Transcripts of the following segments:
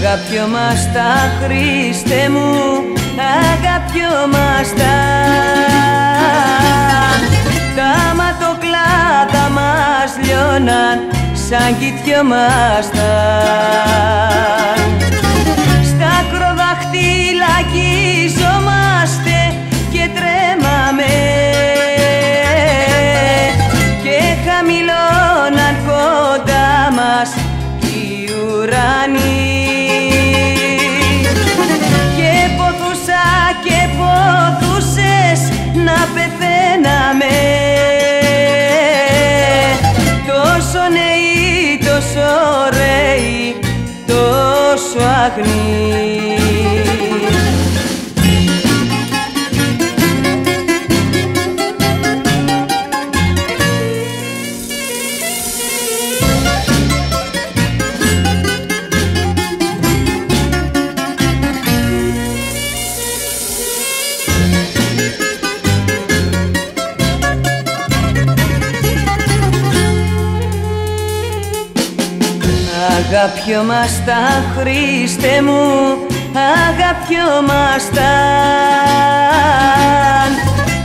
Αγαπιόμαστα Χριστέ μου Αγαπιόμαστα Τα ματοκλάτα μας λιώναν σαν κοιτιόμαστα Στα κροδαχτήλα τόσο ωραίοι, τόσο αγνοί Αγαπιόμαστα Χριστέ μου Αγαπιόμασταν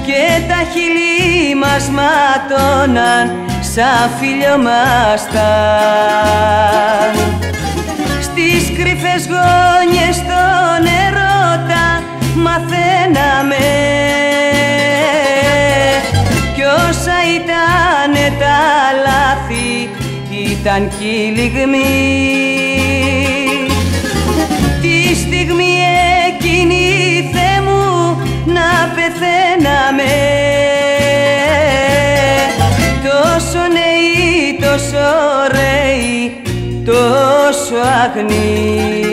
και τα χείλη μας ματώναν σαν φιλιόμασταν Στις κρυφές γόνιες των ερώτα μαθαίναμε ήταν κι η λιγμή. Τη στιγμή εκείνη Θεέ μου να πεθαίναμε. Τόσο νεοί, τόσο ωραίοι, τόσο αγνοί